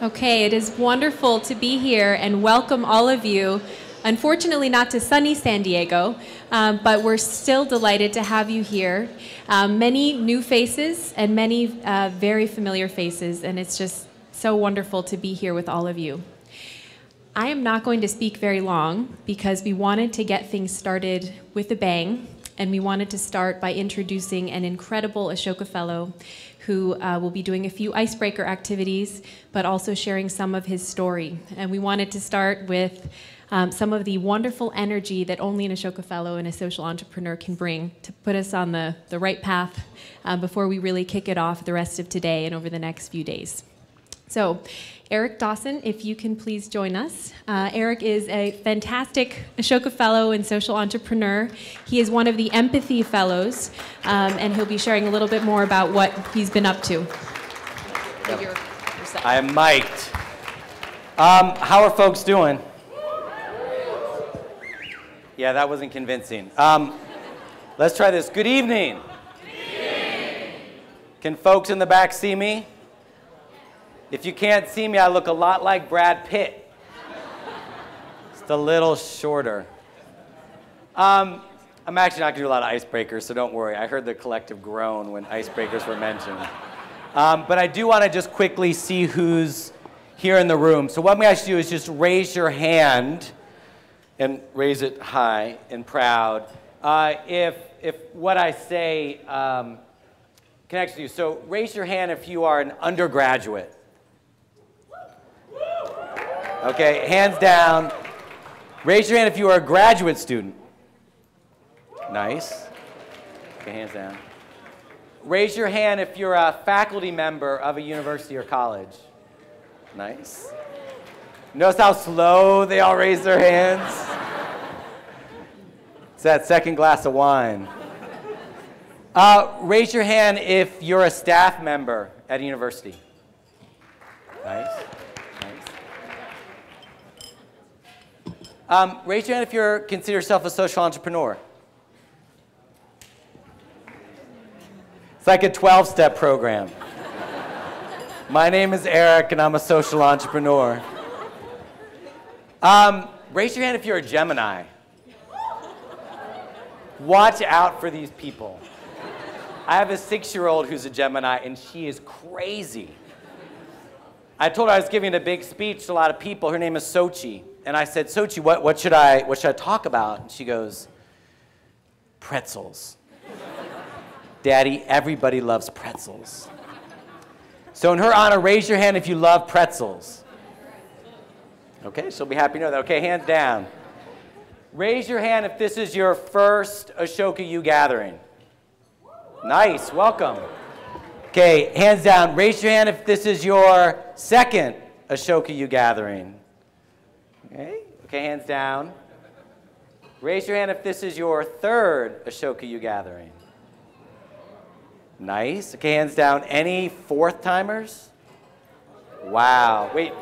Okay, it is wonderful to be here and welcome all of you. Unfortunately, not to sunny San Diego, um, but we're still delighted to have you here. Um, many new faces and many uh, very familiar faces, and it's just so wonderful to be here with all of you. I am not going to speak very long because we wanted to get things started with a bang, and we wanted to start by introducing an incredible Ashoka Fellow who uh, will be doing a few icebreaker activities, but also sharing some of his story. And we wanted to start with um, some of the wonderful energy that only an Ashoka Fellow and a social entrepreneur can bring to put us on the, the right path uh, before we really kick it off the rest of today and over the next few days. So, Eric Dawson, if you can please join us. Uh, Eric is a fantastic Ashoka Fellow and social entrepreneur. He is one of the Empathy Fellows, um, and he'll be sharing a little bit more about what he's been up to. Yep. I am mic'd. Um, how are folks doing? Yeah, that wasn't convincing. Um, let's try this. Good evening. Good evening. Can folks in the back see me? If you can't see me, I look a lot like Brad Pitt. Just a little shorter. Um, I'm actually not going to do a lot of icebreakers, so don't worry. I heard the collective groan when icebreakers were mentioned. Um, but I do want to just quickly see who's here in the room. So what I'm going to do is just raise your hand and raise it high and proud. Uh, if, if what I say um, connects to you. So raise your hand if you are an undergraduate. Okay, hands down. Raise your hand if you are a graduate student. Nice. Okay, hands down. Raise your hand if you're a faculty member of a university or college. Nice. Notice how slow they all raise their hands? It's that second glass of wine. Uh, raise your hand if you're a staff member at a university. Nice. Um, raise your hand if you consider yourself a social entrepreneur. It's like a 12 step program. My name is Eric, and I'm a social entrepreneur. Um, raise your hand if you're a Gemini. Watch out for these people. I have a six year old who's a Gemini, and she is crazy. I told her I was giving a big speech to a lot of people. Her name is Sochi. And I said, Sochi, what, what, should I, what should I talk about? And she goes, pretzels. Daddy, everybody loves pretzels. So, in her honor, raise your hand if you love pretzels. Okay, she'll be happy to know that. Okay, hands down. Raise your hand if this is your first Ashoka U gathering. Nice, welcome. Okay, hands down. Raise your hand if this is your second Ashoka U gathering. Okay, okay, hands down. Raise your hand if this is your third Ashoka U gathering. Nice. Okay, hands down. Any fourth timers? Wow. Wait,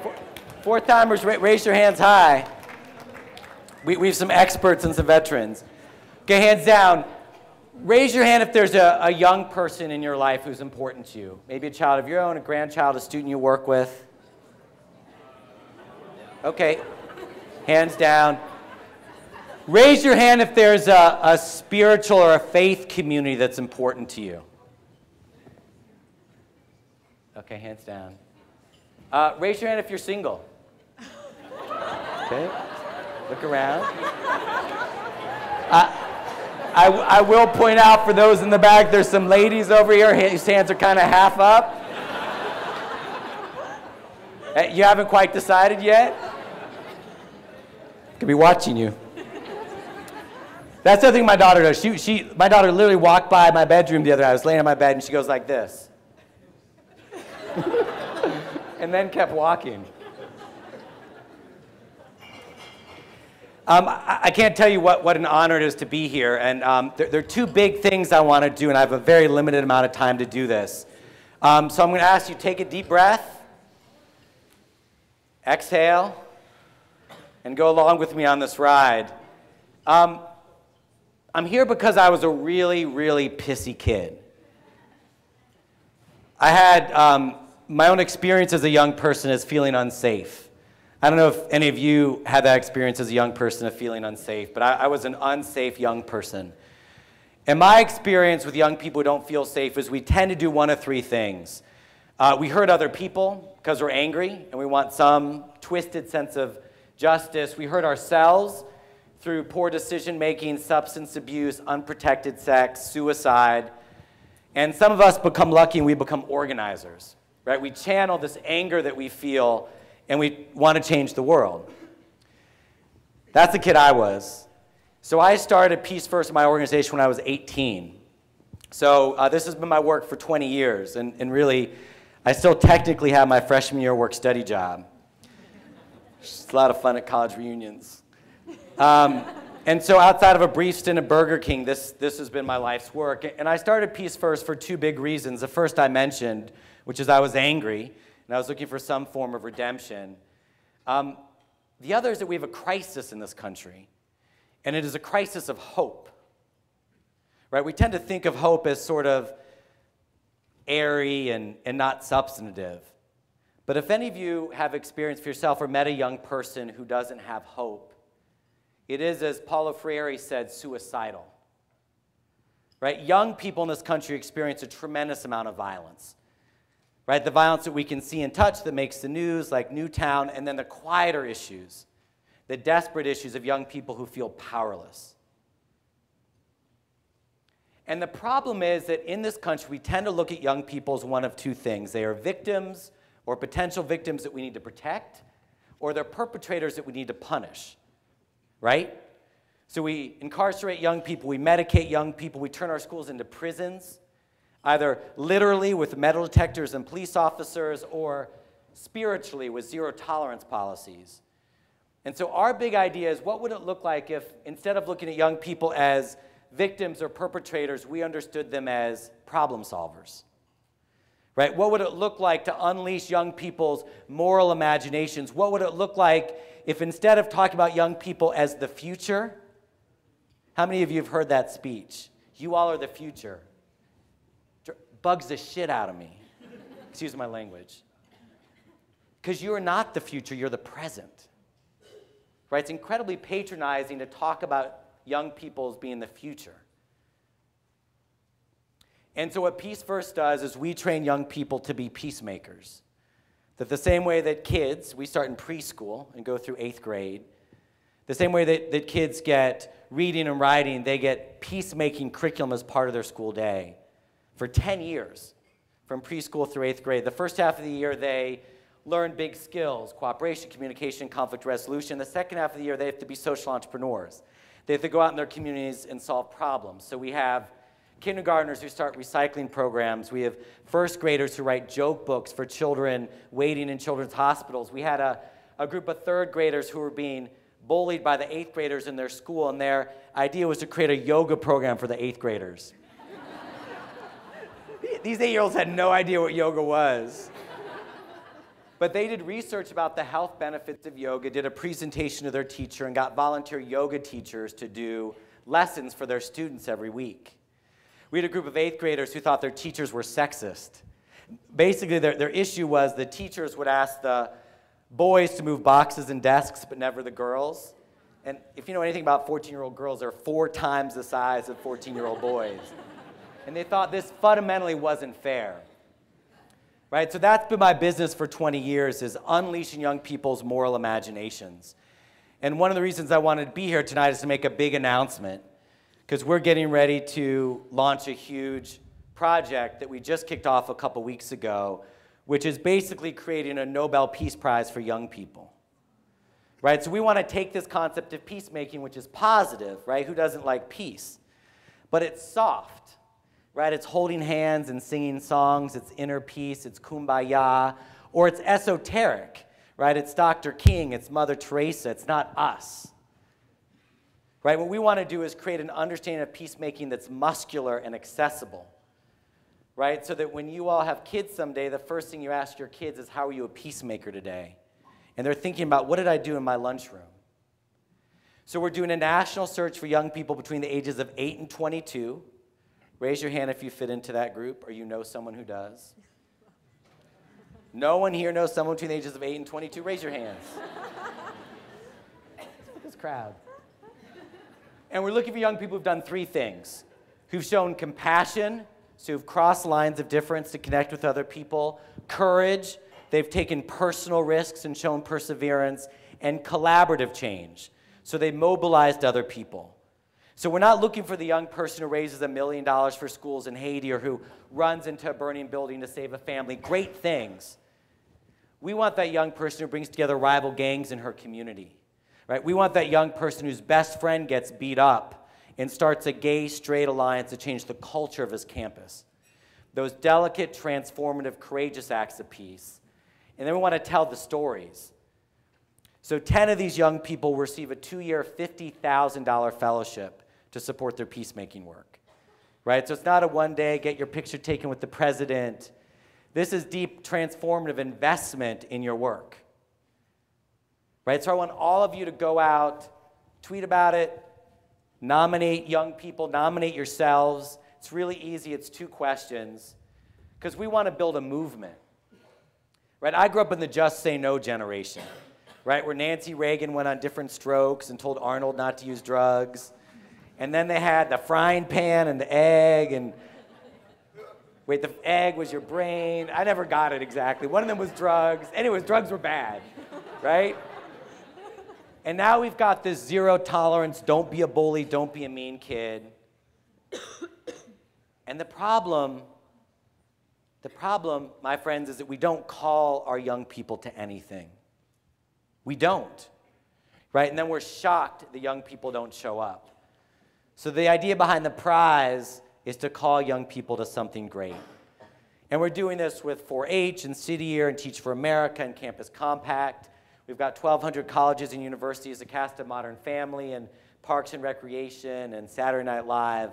fourth timers, raise your hands high. We, we have some experts and some veterans. Okay, hands down. Raise your hand if there's a, a young person in your life who's important to you. Maybe a child of your own, a grandchild, a student you work with. Okay, Hands down. Raise your hand if there's a, a spiritual or a faith community that's important to you. Okay, hands down. Uh, raise your hand if you're single. Okay, look around. Uh, I, I will point out for those in the back, there's some ladies over here whose hands are kind of half up. Uh, you haven't quite decided yet? Could be watching you. That's the thing my daughter does. She, she, my daughter literally walked by my bedroom the other night. I was laying on my bed and she goes like this. and then kept walking. Um, I, I, can't tell you what, what an honor it is to be here. And um, there, there, are two big things I want to do, and I have a very limited amount of time to do this. Um, so I'm going to ask you take a deep breath, exhale and go along with me on this ride. Um, I'm here because I was a really, really pissy kid. I had um, my own experience as a young person as feeling unsafe. I don't know if any of you had that experience as a young person of feeling unsafe, but I, I was an unsafe young person. And my experience with young people who don't feel safe is we tend to do one of three things. Uh, we hurt other people because we're angry and we want some twisted sense of justice. We hurt ourselves through poor decision making, substance abuse, unprotected sex, suicide. And some of us become lucky and we become organizers, right? We channel this anger that we feel and we want to change the world. That's the kid I was. So I started Peace First, my organization, when I was 18. So uh, this has been my work for 20 years, and, and really, I still technically have my freshman year work study job. It's a lot of fun at college reunions. Um, and so outside of a brief stint at Burger King, this, this has been my life's work. And I started Peace First for two big reasons. The first I mentioned, which is I was angry, and I was looking for some form of redemption. Um, the other is that we have a crisis in this country and it is a crisis of hope. Right? We tend to think of hope as sort of airy and, and not substantive. But if any of you have experienced for yourself or met a young person who doesn't have hope, it is, as Paulo Freire said, suicidal. Right? Young people in this country experience a tremendous amount of violence. Right? The violence that we can see and touch that makes the news, like Newtown, and then the quieter issues the desperate issues of young people who feel powerless. And the problem is that in this country, we tend to look at young people as one of two things they are victims or potential victims that we need to protect, or they're perpetrators that we need to punish, right? So we incarcerate young people, we medicate young people, we turn our schools into prisons, either literally with metal detectors and police officers, or spiritually with zero tolerance policies. And so our big idea is what would it look like if instead of looking at young people as victims or perpetrators, we understood them as problem solvers? Right? What would it look like to unleash young people's moral imaginations? What would it look like if instead of talking about young people as the future, how many of you have heard that speech? You all are the future. Bugs the shit out of me. Excuse my language. Because you are not the future, you're the present. Right? It's incredibly patronizing to talk about young people as being the future. And so, what Peace First does is we train young people to be peacemakers. That the same way that kids, we start in preschool and go through eighth grade, the same way that, that kids get reading and writing, they get peacemaking curriculum as part of their school day for 10 years, from preschool through eighth grade. The first half of the year, they learn big skills cooperation, communication, conflict resolution. The second half of the year, they have to be social entrepreneurs. They have to go out in their communities and solve problems. So we have kindergartners who start recycling programs. We have first graders who write joke books for children waiting in children's hospitals. We had a, a group of third graders who were being bullied by the eighth graders in their school, and their idea was to create a yoga program for the eighth graders. These eight year olds had no idea what yoga was. But they did research about the health benefits of yoga, did a presentation to their teacher, and got volunteer yoga teachers to do lessons for their students every week. We had a group of eighth graders who thought their teachers were sexist. Basically, their, their issue was the teachers would ask the boys to move boxes and desks, but never the girls. And if you know anything about 14 year old girls, they're four times the size of 14 year old boys. and they thought this fundamentally wasn't fair right? So that's been my business for 20 years is unleashing young people's moral imaginations. And one of the reasons I wanted to be here tonight is to make a big announcement because we're getting ready to launch a huge project that we just kicked off a couple weeks ago, which is basically creating a Nobel Peace Prize for young people. Right? So we want to take this concept of peacemaking, which is positive, right? Who doesn't like peace? But it's soft right? It's holding hands and singing songs, it's inner peace, it's kumbaya, or it's esoteric, right? It's Dr. King, it's Mother Teresa, it's not us. Right? What we want to do is create an understanding of peacemaking that's muscular and accessible. Right? So that when you all have kids someday, the first thing you ask your kids is, How are you a peacemaker today? And they're thinking about, What did I do in my lunchroom? So we're doing a national search for young people between the ages of 8 and 22 Raise your hand if you fit into that group or you know someone who does. No one here knows someone between the ages of 8 and 22. Raise your hands. This crowd. And we're looking for young people who've done three things who've shown compassion, so who've crossed lines of difference to connect with other people, courage, they've taken personal risks and shown perseverance, and collaborative change, so they mobilized other people. So we're not looking for the young person who raises a million dollars for schools in Haiti or who runs into a burning building to save a family. Great things. We want that young person who brings together rival gangs in her community. Right? We want that young person whose best friend gets beat up and starts a gay straight alliance to change the culture of his campus. Those delicate, transformative, courageous acts of peace. And then we want to tell the stories. So 10 of these young people receive a two-year, $50,000 fellowship to support their peacemaking work. Right? So it's not a one day get your picture taken with the president. This is deep transformative investment in your work. Right? So I want all of you to go out, tweet about it, nominate young people, nominate yourselves. It's really easy. It's two questions because we want to build a movement. Right? I grew up in the just say no generation. Right? Where Nancy Reagan went on different strokes and told Arnold not to use drugs. And then they had the frying pan and the egg and wait, the egg was your brain. I never got it exactly. One of them was drugs. Anyways, drugs were bad, right? And now we've got this zero tolerance, don't be a bully, don't be a mean kid. and the problem, the problem, my friends, is that we don't call our young people to anything. We don't, right? And then we're shocked the young people don't show up. So the idea behind the prize is to call young people to something great. And we're doing this with 4-H and City Year and Teach for America and Campus Compact. We've got 1,200 colleges and universities, a cast of Modern Family and Parks and Recreation and Saturday Night Live,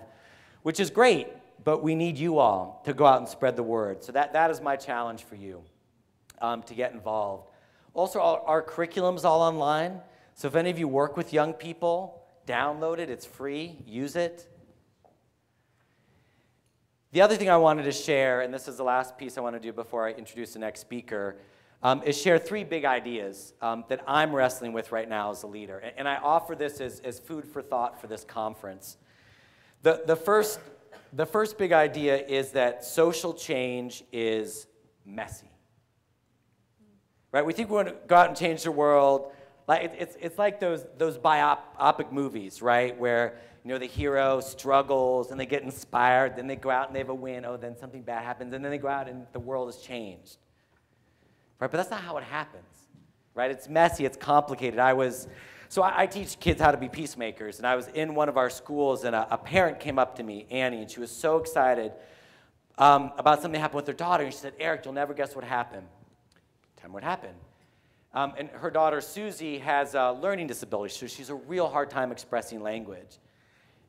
which is great, but we need you all to go out and spread the word. So that, that is my challenge for you, um, to get involved. Also, our, our curriculum's all online. So if any of you work with young people, Download it, it's free, use it. The other thing I wanted to share, and this is the last piece I want to do before I introduce the next speaker, um, is share three big ideas um, that I'm wrestling with right now as a leader. And, and I offer this as, as food for thought for this conference. The, the, first, the first big idea is that social change is messy. Right? We think we want to go out and change the world. Like it's, it's like those, those biopic movies, right? Where you know the hero struggles and they get inspired, then they go out and they have a win. Oh, then something bad happens, and then they go out and the world has changed. Right? But that's not how it happens. Right? It's messy, it's complicated. I was so I, I teach kids how to be peacemakers, and I was in one of our schools, and a, a parent came up to me, Annie, and she was so excited um, about something that happened with her daughter, and she said, Eric, you'll never guess what happened. Tell me what happened. Um, and her daughter, Susie, has a learning disability, so she's a real hard time expressing language.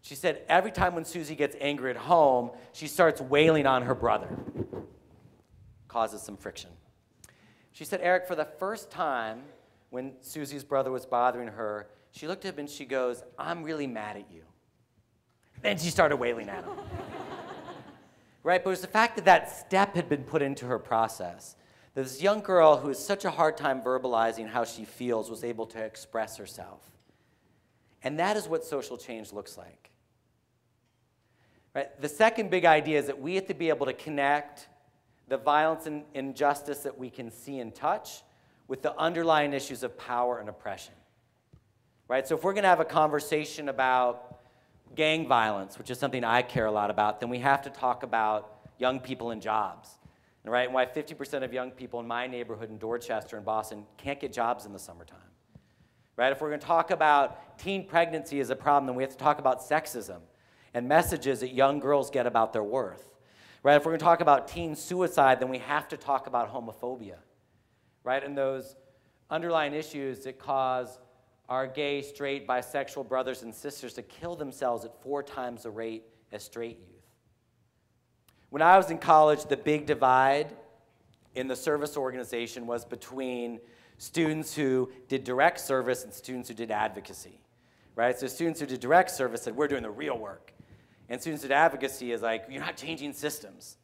She said every time when Susie gets angry at home, she starts wailing on her brother. Causes some friction. She said, Eric, for the first time when Susie's brother was bothering her, she looked at him and she goes, I'm really mad at you. Then she started wailing at him. right? But it was the fact that that step had been put into her process. This young girl who has such a hard time verbalizing how she feels was able to express herself. And that is what social change looks like. Right? The second big idea is that we have to be able to connect the violence and injustice that we can see and touch with the underlying issues of power and oppression. Right? So if we're going to have a conversation about gang violence, which is something I care a lot about, then we have to talk about young people and jobs right? And why 50% of young people in my neighborhood in Dorchester and Boston can't get jobs in the summertime. Right? If we're going to talk about teen pregnancy as a problem, then we have to talk about sexism and messages that young girls get about their worth. Right? If we're going to talk about teen suicide, then we have to talk about homophobia. Right? And those underlying issues that cause our gay, straight, bisexual brothers and sisters to kill themselves at four times the rate as straight youth. When I was in college, the big divide in the service organization was between students who did direct service and students who did advocacy, right? So students who did direct service said, we're doing the real work. And students did advocacy is like, you're not changing systems,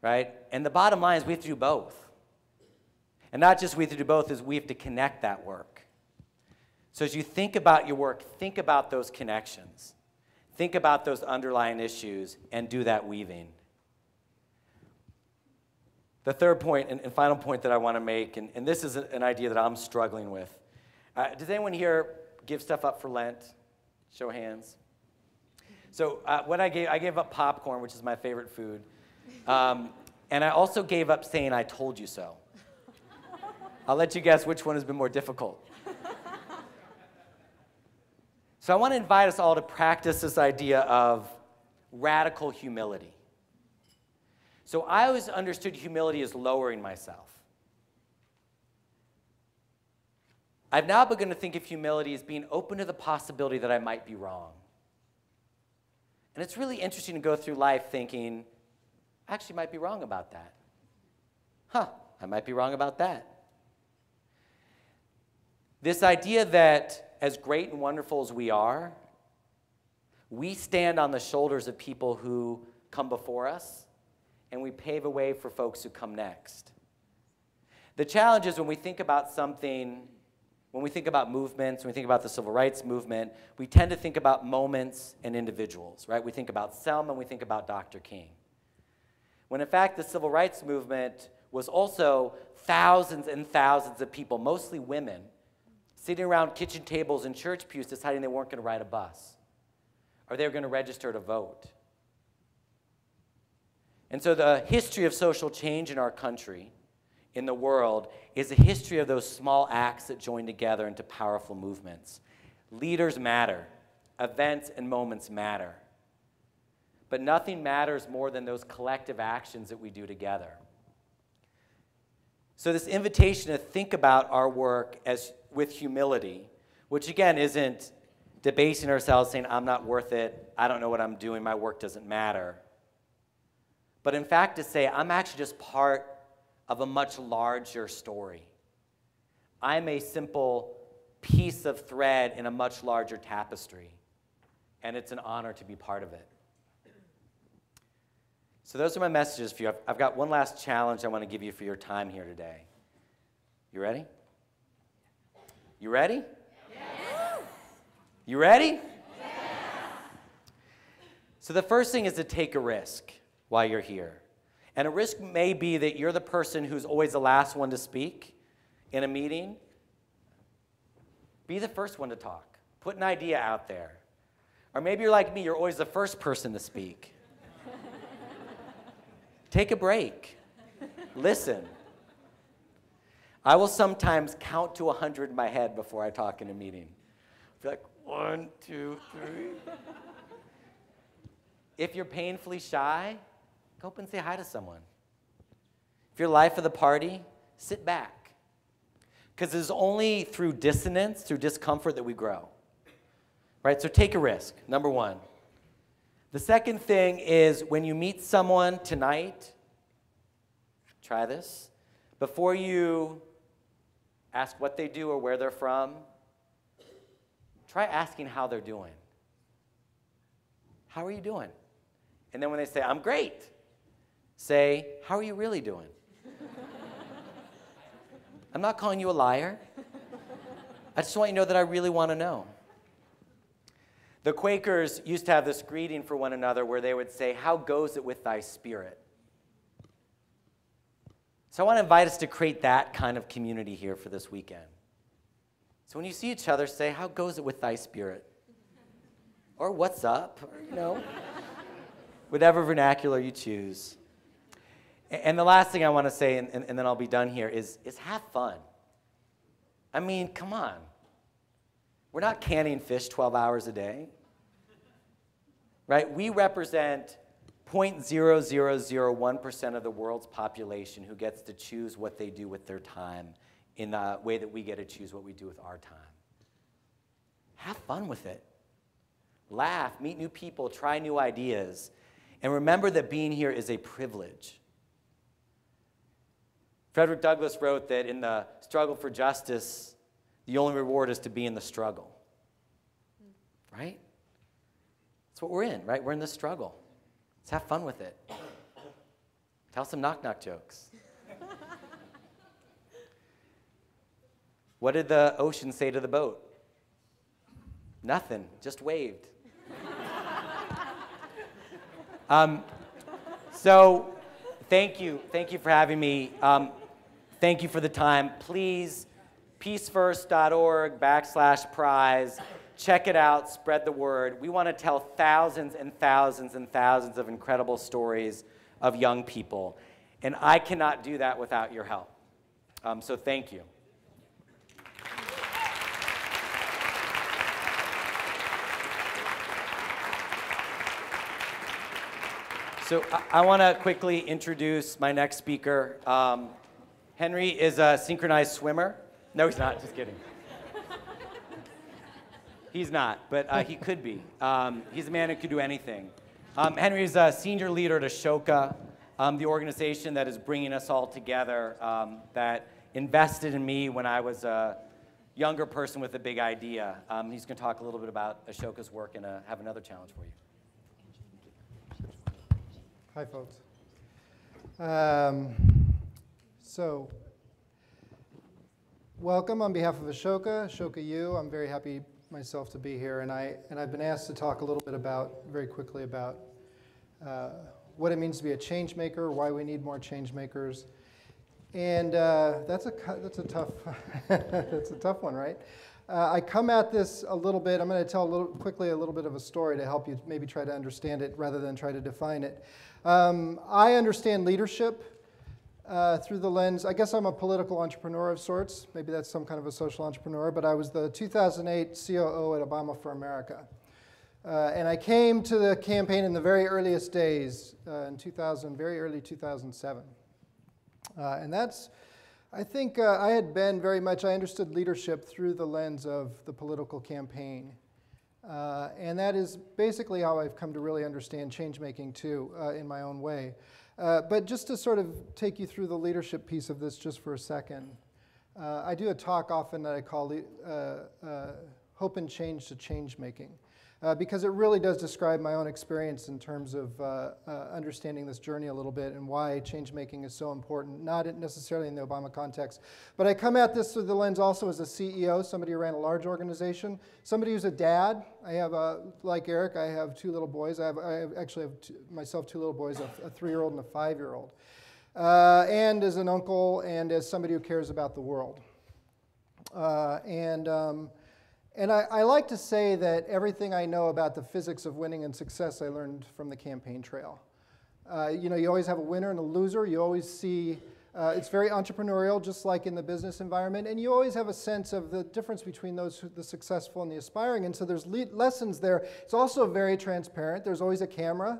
right? And the bottom line is we have to do both. And not just we have to do both, is we have to connect that work. So as you think about your work, think about those connections. Think about those underlying issues and do that weaving. The third point and, and final point that I want to make, and, and this is an idea that I'm struggling with. Uh, does anyone here give stuff up for Lent? Show hands. So uh, what I gave, I gave up popcorn, which is my favorite food. Um, and I also gave up saying, I told you so. I'll let you guess which one has been more difficult. So I want to invite us all to practice this idea of radical humility. So I always understood humility as lowering myself. I've now begun to think of humility as being open to the possibility that I might be wrong. And it's really interesting to go through life thinking, I actually might be wrong about that. Huh, I might be wrong about that. This idea that as great and wonderful as we are, we stand on the shoulders of people who come before us, and we pave a way for folks who come next. The challenge is when we think about something, when we think about movements, when we think about the civil rights movement, we tend to think about moments and individuals, right? We think about Selma and we think about Dr. King. When in fact, the civil rights movement was also thousands and thousands of people, mostly women, sitting around kitchen tables and church pews deciding they weren't going to ride a bus or they were going to register to vote. And so the history of social change in our country, in the world, is a history of those small acts that join together into powerful movements. Leaders matter, events and moments matter. But nothing matters more than those collective actions that we do together. So, this invitation to think about our work as with humility, which again isn't debasing ourselves saying, I'm not worth it, I don't know what I'm doing, my work doesn't matter. But in fact, to say, I'm actually just part of a much larger story. I'm a simple piece of thread in a much larger tapestry, and it's an honor to be part of it. So, those are my messages for you. I've, I've got one last challenge I want to give you for your time here today. You ready? You ready? Yes. You ready? Yes. So, the first thing is to take a risk while you're here. And a risk may be that you're the person who's always the last one to speak in a meeting. Be the first one to talk, put an idea out there. Or maybe you're like me, you're always the first person to speak. Take a break, listen. I will sometimes count to 100 in my head before I talk in a meeting. I'll be like, one, two, three. if you're painfully shy, go up and say hi to someone. If you're life of the party, sit back. Because it's only through dissonance, through discomfort, that we grow. Right? So take a risk, number one. The second thing is when you meet someone tonight, try this. Before you ask what they do or where they're from. Try asking how they're doing. How are you doing? And then when they say, I'm great, say, How are you really doing? I'm not calling you a liar. I just want you to know that I really want to know. The Quakers used to have this greeting for one another where they would say, How goes it with thy spirit? So I want to invite us to create that kind of community here for this weekend. So when you see each other, say, How goes it with thy spirit? Or what's up? Or, you know, whatever vernacular you choose. And the last thing I want to say, and, and, and then I'll be done here, is, is have fun. I mean, come on. We're not canning fish 12 hours a day. Right? We represent 0.0001% of the world's population who gets to choose what they do with their time in the way that we get to choose what we do with our time. Have fun with it. Laugh, meet new people, try new ideas, and remember that being here is a privilege. Frederick Douglass wrote that in the struggle for justice, the only reward is to be in the struggle. Right? That's what we're in, right? We're in the struggle. Let's have fun with it. Tell some knock knock jokes. What did the ocean say to the boat? Nothing, just waved. um, so, thank you. Thank you for having me. Um, thank you for the time. Please, peacefirst.org backslash prize. Check it out, spread the word. We want to tell thousands and thousands and thousands of incredible stories of young people. And I cannot do that without your help. Um, so thank you. So I, I want to quickly introduce my next speaker. Um, Henry is a synchronized swimmer. No, he's not. Just kidding. he's not, but uh, he could be. Um, he's a man who could do anything. Um, Henry is a senior leader at Ashoka, um, the organization that is bringing us all together, um, that invested in me when I was a younger person with a big idea. Um, he's going to talk a little bit about Ashoka's work and uh, have another challenge for you. Hi, folks. So, welcome on behalf of Ashoka, Ashoka U. I'm very happy myself to be here, and I and I've been asked to talk a little bit about very quickly about uh, what it means to be a change maker, why we need more change makers, and uh, that's a that's a tough that's a tough one, right? Uh, I come at this a little bit. I'm going to tell a little quickly a little bit of a story to help you maybe try to understand it rather than try to define it. Um, I understand leadership uh, through the lens, I guess I'm a political entrepreneur of sorts. Maybe that's some kind of a social entrepreneur, but I was the 2008 COO at Obama for America. Uh, and I came to the campaign in the very earliest days, uh, in 2000, very early 2007. Uh, and that's, I think uh, I had been very much, I understood leadership through the lens of the political campaign. Uh, and that is basically how I've come to really understand change making too, uh, in my own way. Uh, but just to sort of take you through the leadership piece of this just for a second, uh, I do a talk often that I call uh, uh, Hope and Change to Change Making uh, because it really does describe my own experience in terms of uh, uh, understanding this journey a little bit and why change making is so important, not necessarily in the Obama context. But I come at this through the lens also as a CEO, somebody who ran a large organization, somebody who's a dad. I have, a, like Eric, I have two little boys. I, have, I have actually have two, myself two little boys, a, a three year old and a five year old. Uh, and as an uncle and as somebody who cares about the world. Uh, and um, and I, I, like to say that everything I know about the physics of winning and success I learned from the campaign trail. Uh, you know, you always have a winner and a loser. You always see, uh, it's very entrepreneurial, just like in the business environment. And you always have a sense of the difference between those, who, the successful and the aspiring. And so there's lessons there. It's also very transparent. There's always a camera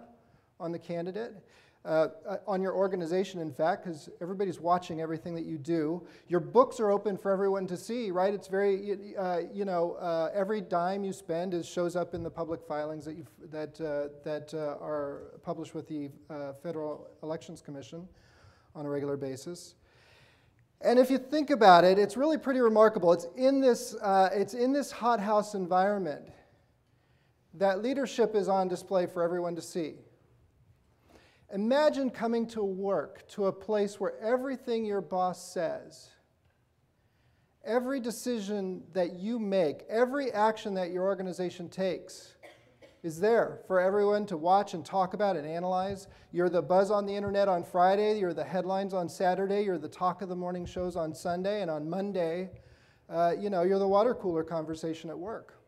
on the candidate uh, uh, on your organization, in fact, because everybody's watching everything that you do. Your books are open for everyone to see, right? It's very, uh, you know, uh, every dime you spend is, shows up in the public filings that, you that, uh, that uh, are published with the Federal Elections Commission on a regular basis. And if you think about it, it's really pretty remarkable. It's in this, it's in this hothouse environment that leadership is on display for everyone to see. Imagine coming to work to a place where everything your boss says, every decision that you make, every action that your organization takes is there for everyone to watch and talk about and analyze. You're the buzz on the internet on Friday, you're the headlines on Saturday, you're the talk of the morning shows on Sunday, and on Monday, uh, you know, you're the water cooler conversation at work.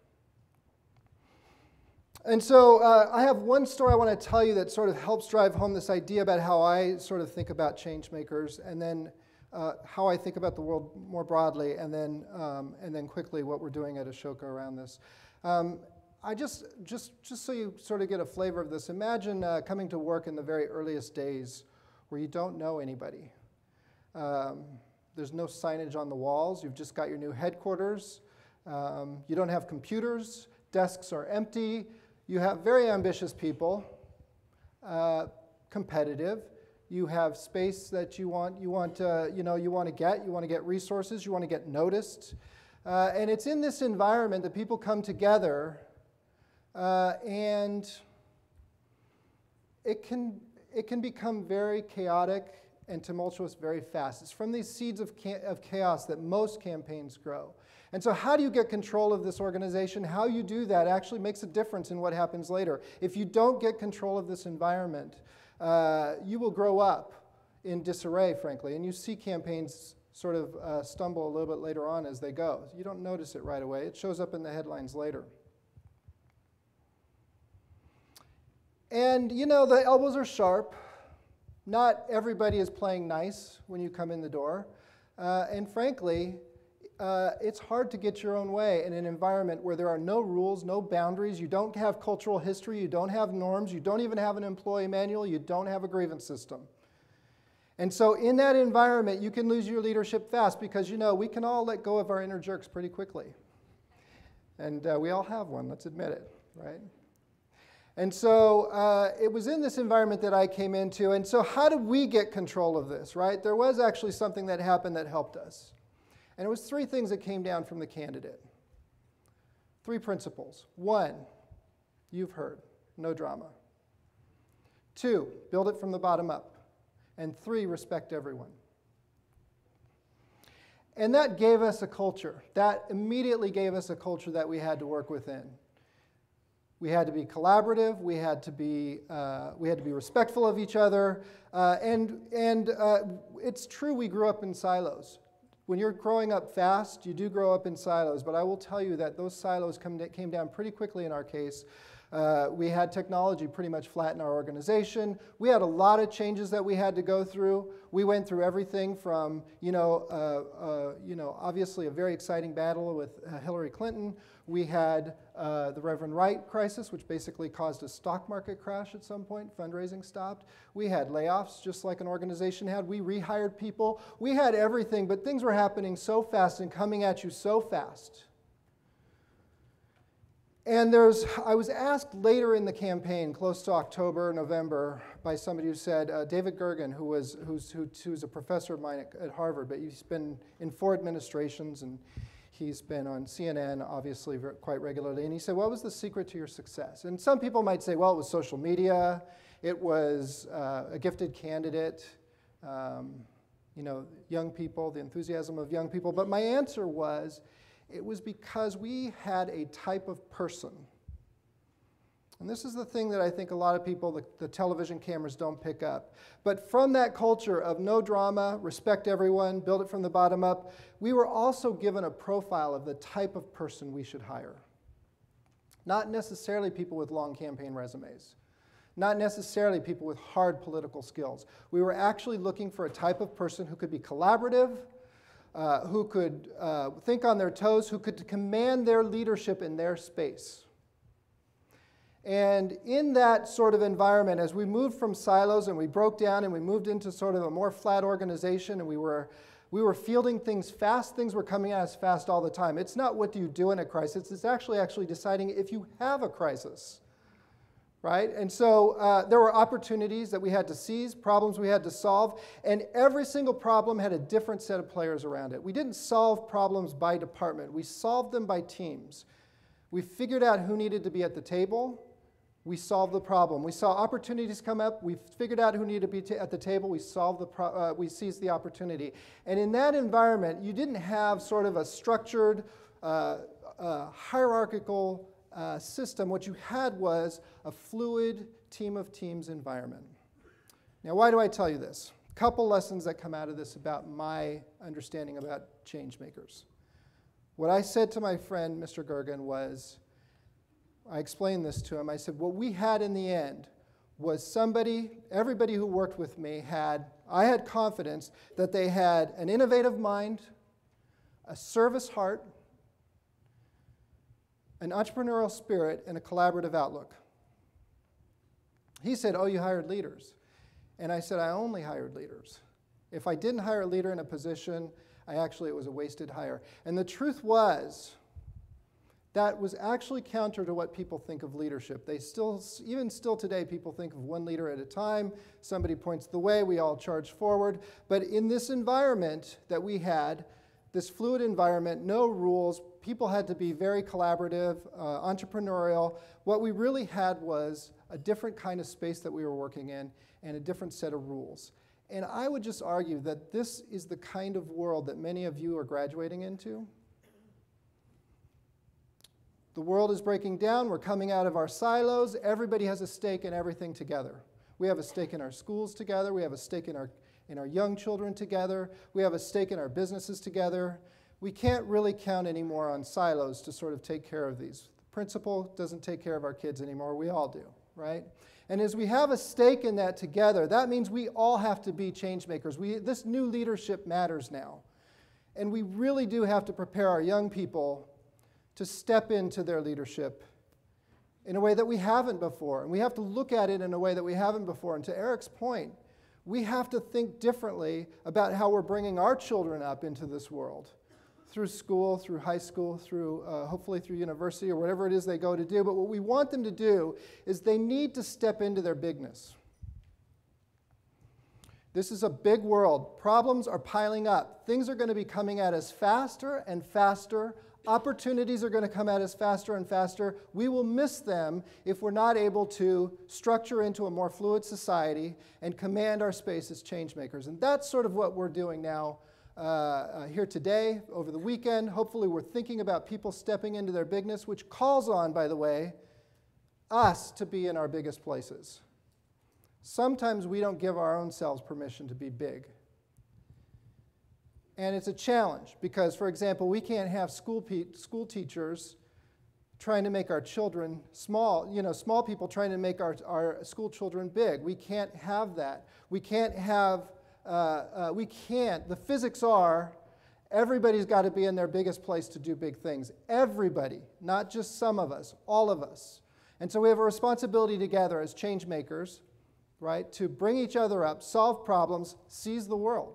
And so uh, I have one story I want to tell you that sort of helps drive home this idea about how I sort of think about change makers, and then uh, how I think about the world more broadly, and then um, and then quickly what we're doing at Ashoka around this. Um, I just just just so you sort of get a flavor of this. Imagine uh, coming to work in the very earliest days, where you don't know anybody. Um, there's no signage on the walls. You've just got your new headquarters. Um, you don't have computers. Desks are empty. You have very ambitious people, uh, competitive. You have space that you want, you want, uh, you know, you want to get. You want to get resources. You want to get noticed. Uh, and it's in this environment that people come together, uh, and it can it can become very chaotic and tumultuous very fast. It's from these seeds of, of chaos that most campaigns grow. And so, how do you get control of this organization? How you do that actually makes a difference in what happens later. If you don't get control of this environment, uh, you will grow up in disarray, frankly. And you see campaigns sort of uh, stumble a little bit later on as they go. You don't notice it right away, it shows up in the headlines later. And you know, the elbows are sharp. Not everybody is playing nice when you come in the door. Uh, and frankly, uh, it's hard to get your own way in an environment where there are no rules, no boundaries, you don't have cultural history, you don't have norms, you don't even have an employee manual, you don't have a grievance system. And so, in that environment, you can lose your leadership fast because you know we can all let go of our inner jerks pretty quickly. And uh, we all have one, let's admit it, right? And so uh, it was in this environment that I came into. And so, how did we get control of this, right? There was actually something that happened that helped us. And it was three things that came down from the candidate. Three principles. One, you've heard, no drama. Two, build it from the bottom up. And three, respect everyone. And that gave us a culture. That immediately gave us a culture that we had to work within. We had to be collaborative. We had to be, uh, we had to be respectful of each other. Uh, and and uh, it's true we grew up in silos. When you're growing up fast, you do grow up in silos, but I will tell you that those silos came down pretty quickly in our case. Uh, we had technology pretty much flatten our organization. We had a lot of changes that we had to go through. We went through everything from, you know, uh, uh, you know, obviously a very exciting battle with uh, Hillary Clinton. We had uh, the Reverend Wright crisis, which basically caused a stock market crash at some point. Fundraising stopped. We had layoffs, just like an organization had. We rehired people. We had everything, but things were happening so fast and coming at you so fast and there's, I was asked later in the campaign, close to October, November, by somebody who said, uh, David Gergen, who was, who's, who, who's a professor of mine at, at, Harvard, but he's been in four administrations and he's been on CNN, obviously, quite regularly. And he said, What was the secret to your success? And some people might say, Well, it was social media, it was uh, a gifted candidate, um, you know, young people, the enthusiasm of young people. But my answer was, it was because we had a type of person. And this is the thing that I think a lot of people, the, the, television cameras don't pick up. But from that culture of no drama, respect everyone, build it from the bottom up, we were also given a profile of the type of person we should hire. Not necessarily people with long campaign resumes, not necessarily people with hard political skills. We were actually looking for a type of person who could be collaborative, uh, who could uh, think on their toes, who could command their leadership in their space. And in that sort of environment, as we moved from silos and we broke down and we moved into sort of a more flat organization and we were, we were fielding things fast, things were coming at us fast all the time. It's not what do you do in a crisis, it's actually actually deciding if you have a crisis right? And so uh, there were opportunities that we had to seize, problems we had to solve, and every single problem had a different set of players around it. We didn't solve problems by department, we solved them by teams. We figured out who needed to be at the table. We solved the problem. We saw opportunities come up. We figured out who needed to be at the table. We solved the uh, we seized the opportunity. And in that environment, you didn't have sort of a structured, uh, uh hierarchical uh, system, what you had was a fluid team of teams environment. Now, why do I tell you this? A couple lessons that come out of this about my understanding about change makers. What I said to my friend, Mr. Gergen, was I explained this to him. I said, What we had in the end was somebody, everybody who worked with me had, I had confidence that they had an innovative mind, a service heart, an entrepreneurial spirit, and a collaborative outlook. He said, Oh, you hired leaders. And I said, I only hired leaders. If I didn't hire a leader in a position, I actually, it was a wasted hire. And the truth was, that was actually counter to what people think of leadership. They still, even still today, people think of one leader at a time. Somebody points the way, we all charge forward. But in this environment that we had, this fluid environment, no rules, people had to be very collaborative, uh, entrepreneurial. What we really had was a different kind of space that we were working in and a different set of rules. And I would just argue that this is the kind of world that many of you are graduating into. The world is breaking down. We're coming out of our silos. Everybody has a stake in everything together. We have a stake in our schools together. We have a stake in our, in our young children together. We have a stake in our businesses together. We can't really count anymore on silos to sort of take care of these. The principal doesn't take care of our kids anymore. We all do, right? And as we have a stake in that together, that means we all have to be change makers. We, this new leadership matters now. And we really do have to prepare our young people to step into their leadership in a way that we haven't before. And we have to look at it in a way that we haven't before. And to Eric's point, we have to think differently about how we're bringing our children up into this world through school, through high school, through uh, hopefully through university or whatever it is they go to do. But what we want them to do is they need to step into their bigness. This is a big world. Problems are piling up. Things are going to be coming at us faster and faster. Opportunities are going to come at us faster and faster. We will miss them if we're not able to structure into a more fluid society and command our space as change makers. And that's sort of what we're doing now uh, uh, here today, over the weekend. Hopefully, we're thinking about people stepping into their bigness, which calls on, by the way, us to be in our biggest places. Sometimes we don't give our own selves permission to be big. And it's a challenge because, for example, we can't have school, pe- school teachers trying to make our children small, you know, small people trying to make our, our school children big. We can't have that. We can't have uh, uh, we can't. The physics are everybody's got to be in their biggest place to do big things. Everybody, not just some of us, all of us. And so we have a responsibility together as change makers, right, to bring each other up, solve problems, seize the world.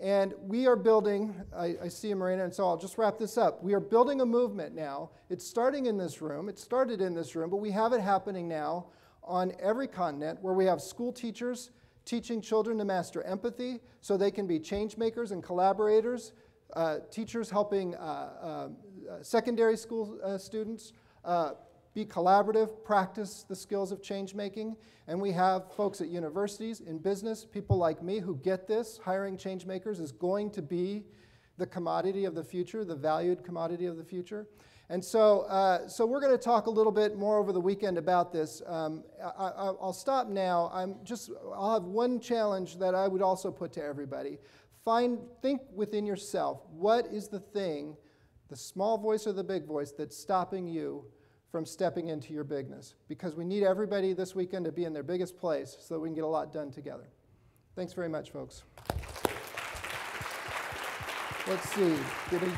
And we are building, I, I, see Marina, and so I'll just wrap this up. We are building a movement now. It's starting in this room. It started in this room, but we have it happening now on every continent where we have school teachers teaching children to master empathy so they can be change makers and collaborators, uh, teachers helping uh, uh, secondary school uh, students uh, be collaborative, practice the skills of change making. And we have folks at universities, in business, people like me who get this. Hiring change makers is going to be the commodity of the future, the valued commodity of the future. And so, uh, so we're going to talk a little bit more over the weekend about this. Um, I, will stop now. I'm just, I'll have one challenge that I would also put to everybody. Find, think within yourself, what is the thing, the small voice or the big voice, that's stopping you from stepping into your bigness? Because we need everybody this weekend to be in their biggest place so that we can get a lot done together. Thanks very much, folks. Let's see. Good evening.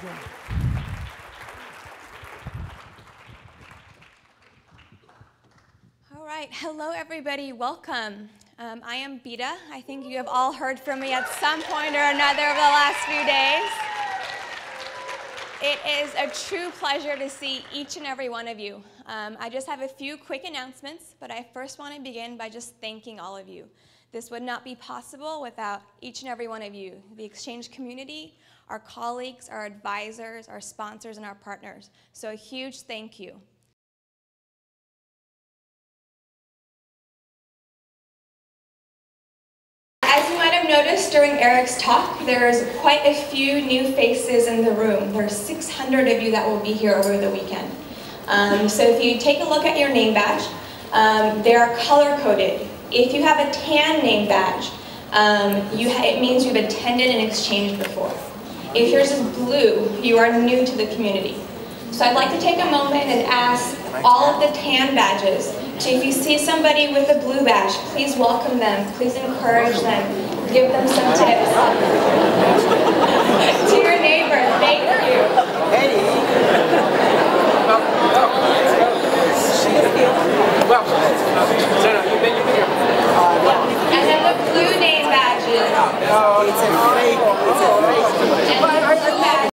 All right. hello everybody, welcome. Um, I am Bita. I think you have all heard from me at some point or another over the last few days. It is a true pleasure to see each and every one of you. Um, I just have a few quick announcements, but I first want to begin by just thanking all of you. This would not be possible without each and every one of you, the exchange community, our colleagues, our advisors, our sponsors, and our partners. So a huge thank you. Noticed during Eric's talk, there's quite a few new faces in the room. There's 600 of you that will be here over the weekend. Um, so if you take a look at your name badge, um, they are color-coded. If you have a tan name badge, um, it means you've attended an exchange before. If yours is blue, you are new to the community. So I'd like to take a moment and ask all of the tan badges so if you see somebody with a blue badge, please welcome them. Please encourage them. Give them some tips. to your neighbor, thank you. Hey. Well, welcome. Let's go. You've been, you've been here. And then the blue name badges. Oh, it's a fake. It's a fake.